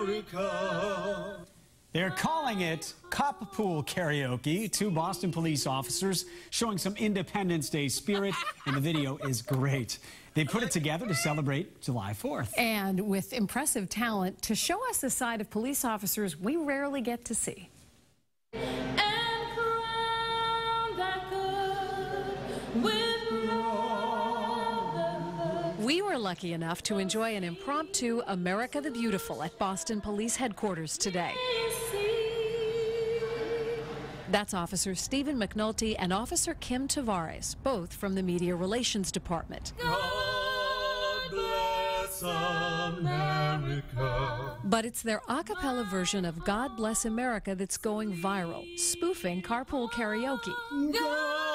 America. They're calling it Cop Pool Karaoke. Two Boston police officers showing some Independence Day spirit, and the video is great. They put it together to celebrate July 4th. And with impressive talent to show us a side of police officers we rarely get to see. We were lucky enough to enjoy an impromptu America the Beautiful at Boston Police Headquarters today. That's Officer Stephen McNulty and Officer Kim Tavares, both from the Media Relations Department. God bless America. But it's their a cappella version of God Bless America that's going viral, spoofing carpool karaoke. God.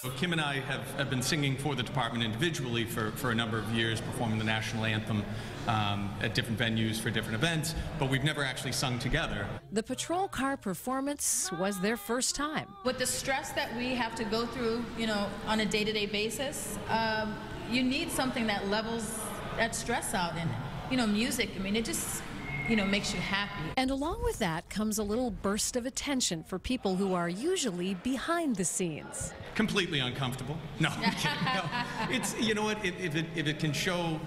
So Kim and I have, have been singing for the department individually for, for a number of years, performing the national anthem um, at different venues for different events, but we've never actually sung together. The patrol car performance was their first time. With the stress that we have to go through, you know, on a day-to-day basis, um, you need something that levels that stress out. And you know, music. I mean, it just you know makes you happy. And along with that comes a little burst of attention for people who are usually behind the scenes. Completely uncomfortable. No, I'm kidding. No. It's, you know what, if, if, it, if it can show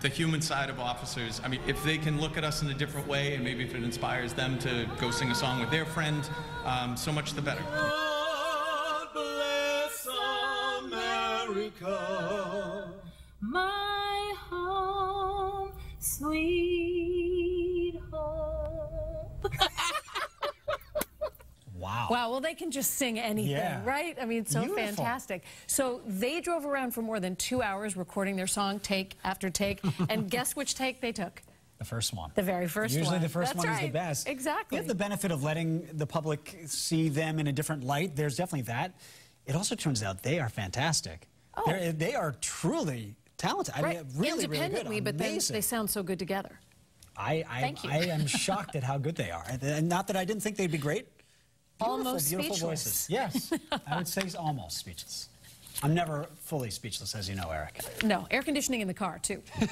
the human side of officers, I mean, if they can look at us in a different way and maybe if it inspires them to go sing a song with their friend, um, so much the better. God bless America. My home, sweet Wow. Wow, well, they can just sing anything, Yeah. right? I mean, so Beautiful. fantastic. So they drove around for more than two hours recording their song take after take. and guess which take they took? The first one. The very first Usually one. Usually the first That's one is the best. Exactly. You have the benefit of letting the public see them in a different light. There's definitely that. It also turns out they are fantastic. Oh. They're, they are truly talented. I right. mean, really, Independently, really good. but Amazing. they sound so good together. I, I, Thank you. I am shocked at how good they are. And not that I didn't think they'd be great. Beautiful, Almost beautiful speechless. voices. Yes, I would say almost speechless. I'm never fully speechless, as you know, Eric. No, air conditioning in the car, too.